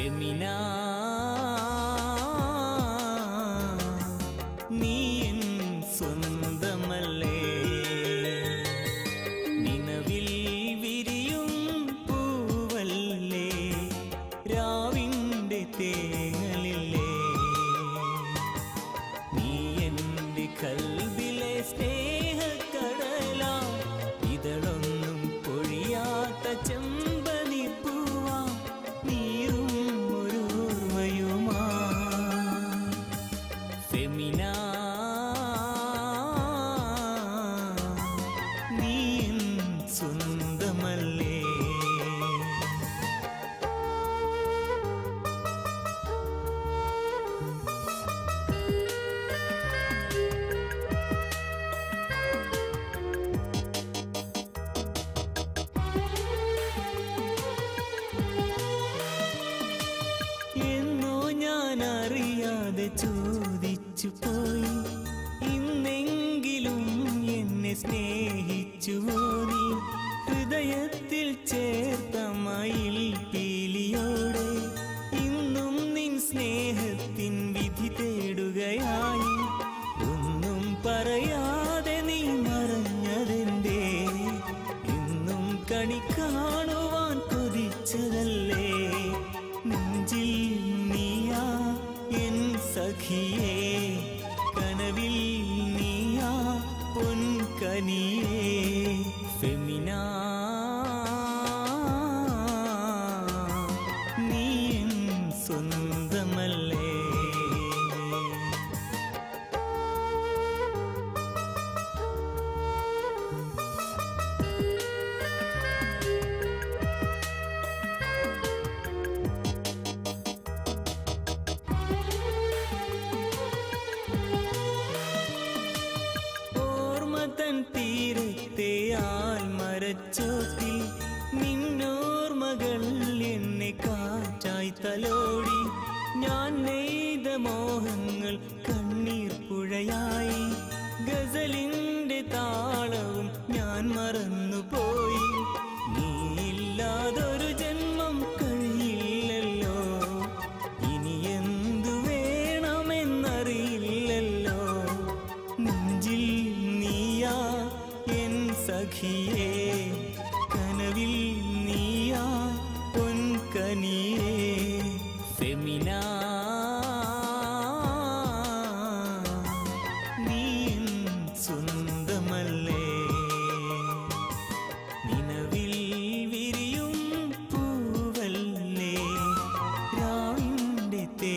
seminar മിന. എന്നോ ഞാൻ അറിയാതെ ചോദി to pull சகியே கனவில் நீயா பொன் கனியே. पुन ഓർമ്മതൻ തീരത്തെ ആൽമരച്ചോട്ടിൽ നിന്നോർമ്മകൾ എന്നെ കാറ്റായി തലോടി. ഞാൻ നെയ്ത മോഹങ്ങൾ കണ്ണീർ പുഴയായി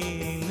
mim.